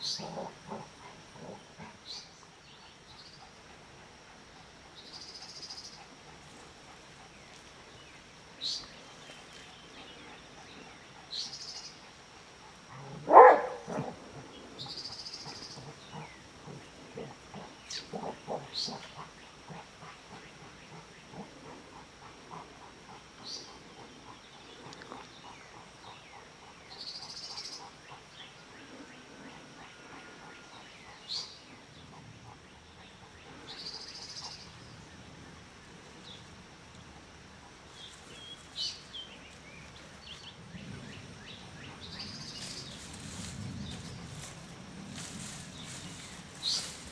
はい。